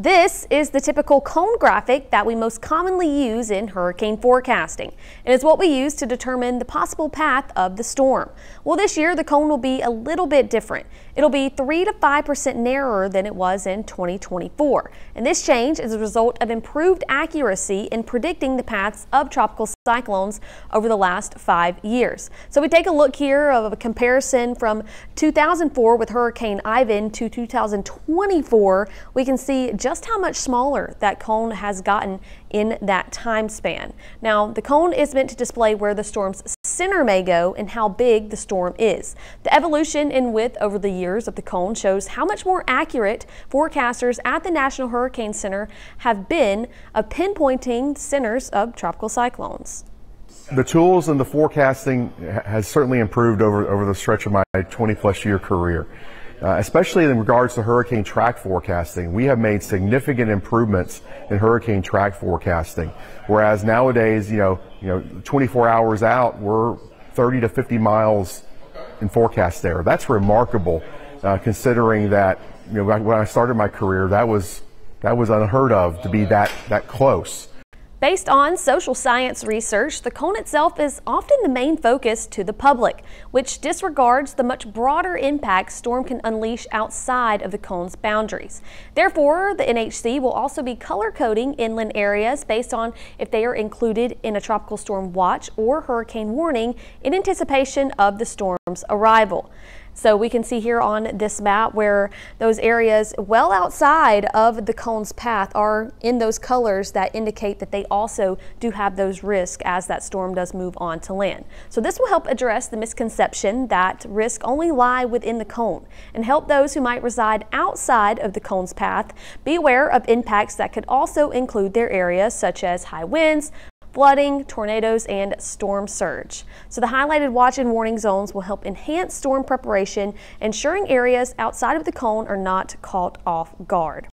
This is the typical cone graphic that we most commonly use in hurricane forecasting. and It is what we use to determine the possible path of the storm. Well, this year the cone will be a little bit different. It'll be 3 to 5% narrower than it was in 2024. And this change is a result of improved accuracy in predicting the paths of tropical cyclones over the last five years. So we take a look here of a comparison from 2004 with Hurricane Ivan to 2024. We can see just just how much smaller that cone has gotten in that time span. Now, the cone is meant to display where the storm's center may go and how big the storm is. The evolution in width over the years of the cone shows how much more accurate forecasters at the National Hurricane Center have been of pinpointing centers of tropical cyclones. The tools and the forecasting has certainly improved over, over the stretch of my 20 plus year career. Uh, especially in regards to hurricane track forecasting, we have made significant improvements in hurricane track forecasting. Whereas nowadays, you know, you know, 24 hours out, we're 30 to 50 miles in forecast there. That's remarkable, uh, considering that you know when I started my career, that was that was unheard of to be that that close. Based on social science research, the cone itself is often the main focus to the public, which disregards the much broader impact storm can unleash outside of the cone's boundaries. Therefore, the NHC will also be color coding inland areas based on if they are included in a tropical storm watch or hurricane warning in anticipation of the storm's arrival. So we can see here on this map where those areas well outside of the cone's path are in those colors that indicate that they also do have those risks as that storm does move on to land. So this will help address the misconception that risks only lie within the cone and help those who might reside outside of the cone's path be aware of impacts that could also include their area such as high winds, flooding, tornadoes, and storm surge. So the highlighted watch and warning zones will help enhance storm preparation, ensuring areas outside of the cone are not caught off guard.